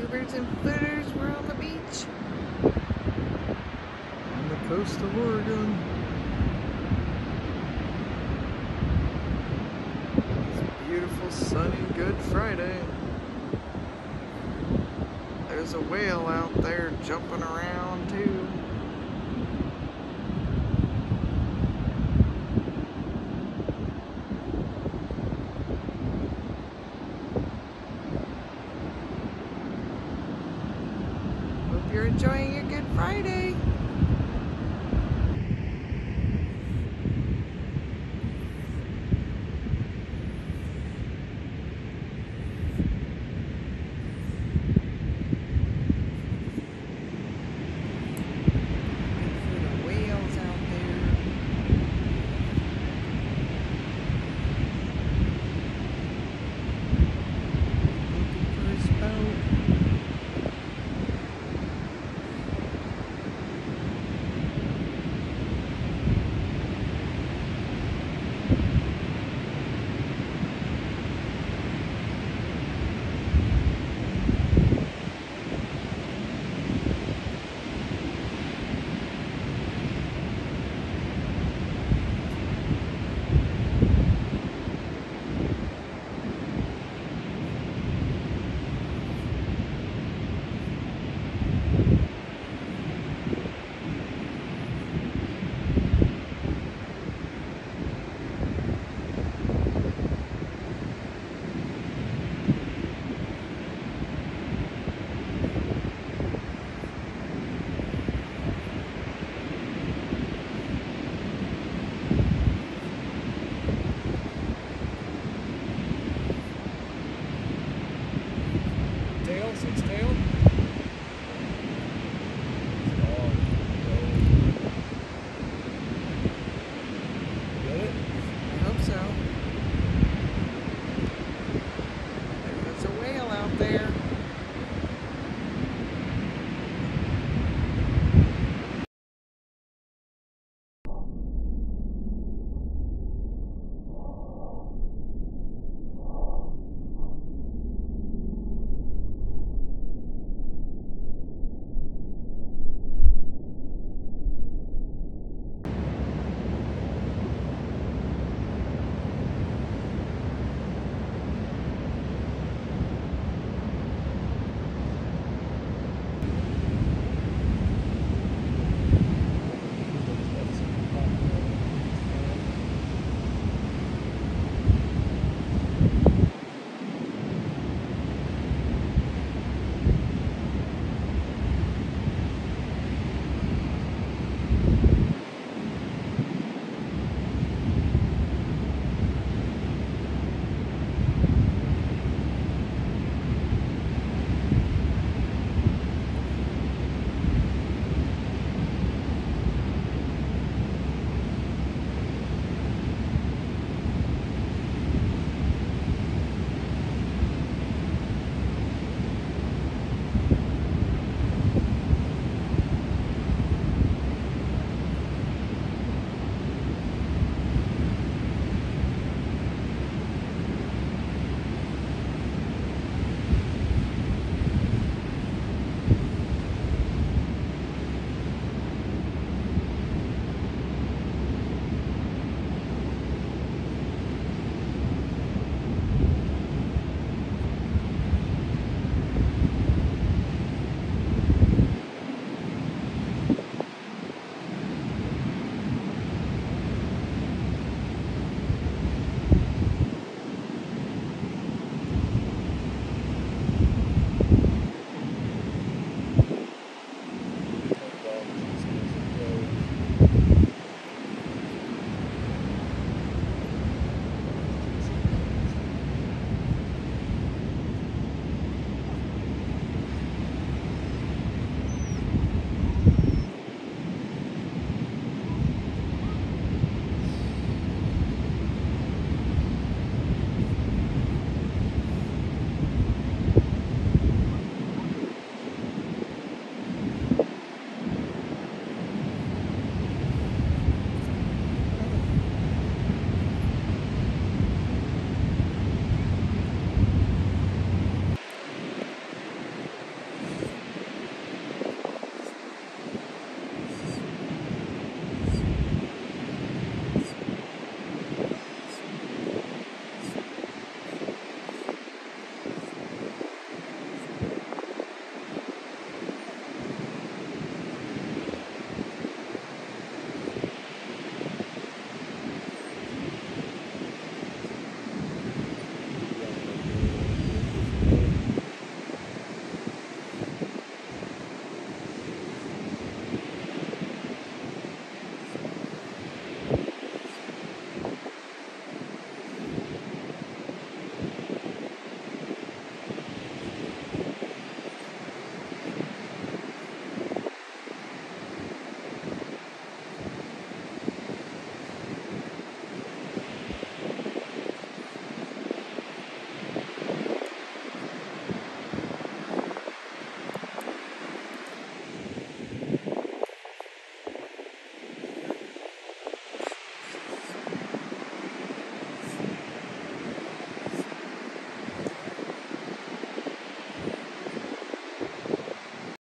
tubers and footers, we're on the beach. On the coast of Oregon. It's a beautiful, sunny, good Friday. There's a whale out there jumping around too. you're enjoying your Good Friday.